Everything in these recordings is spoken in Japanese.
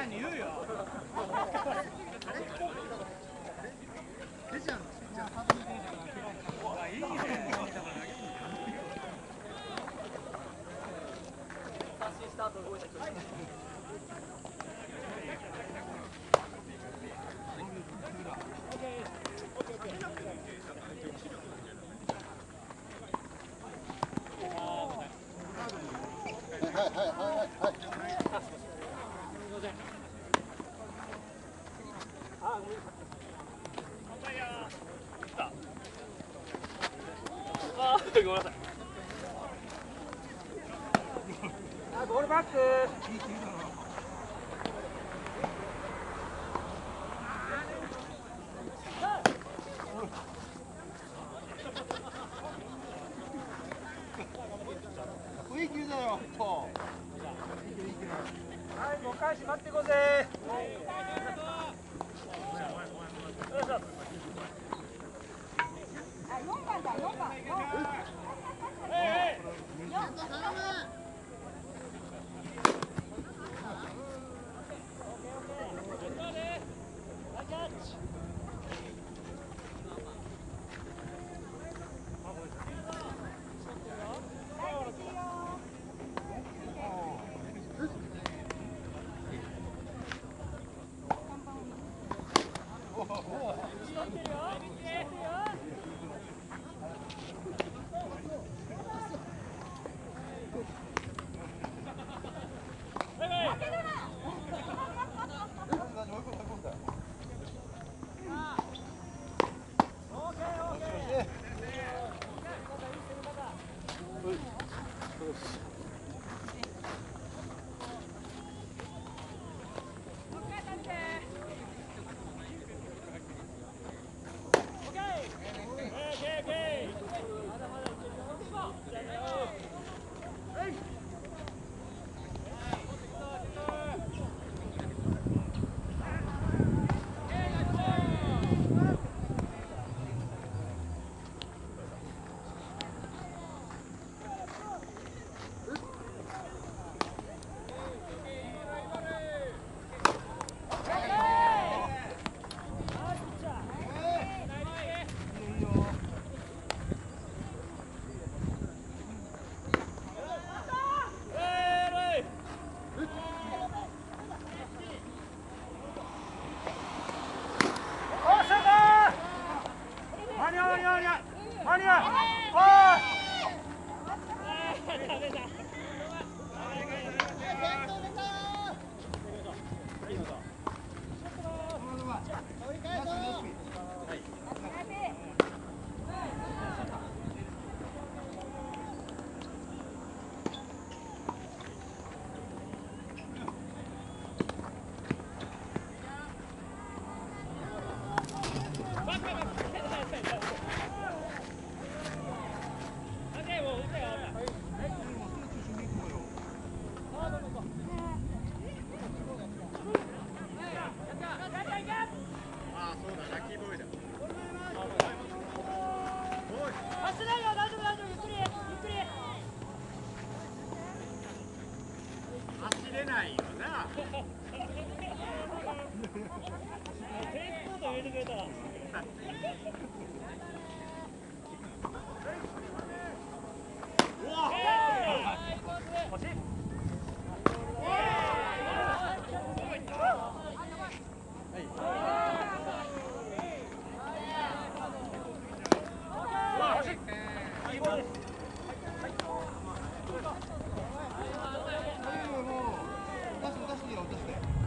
浜川さんに言うよ。はいはいはいはいはい。あーごめんなさいボールバック。ないよな。出して出してよ出して。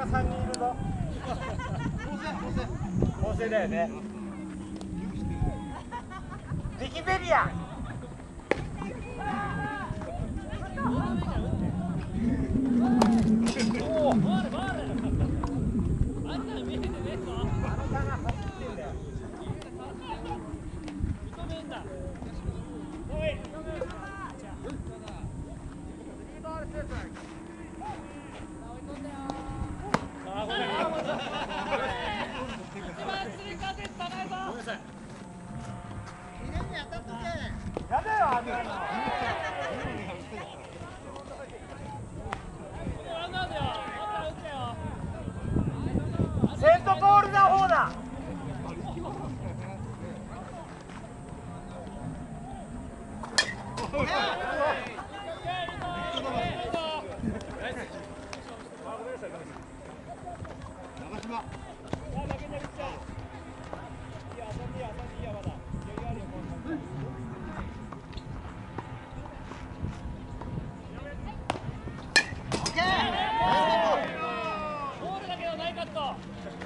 が3人いるぞ。法政だよね。ウィキペディア。やだよあんなのセントポールな方だ長島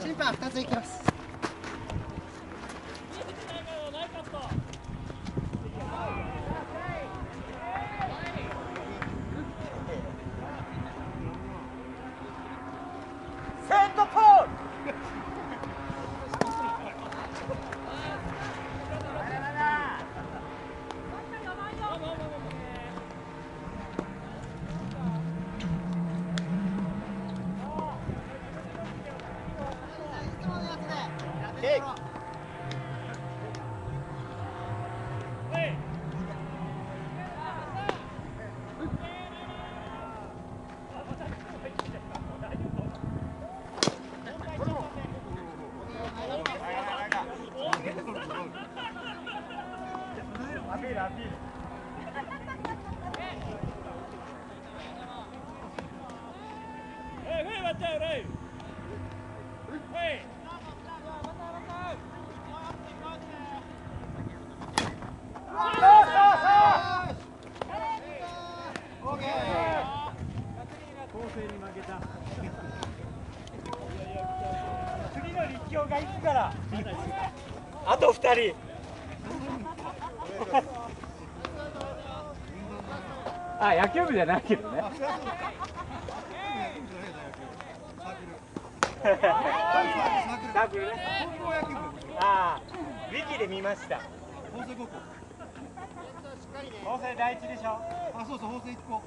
審判2ついきます。アピールアピールそうそうそうオーケー構成に負けた次の立教が行くからあと2人。あ野球部じゃないけどね。サークルね。ああウィキで見ました。法政高校。法政第一でしょ。あそうそう法政一校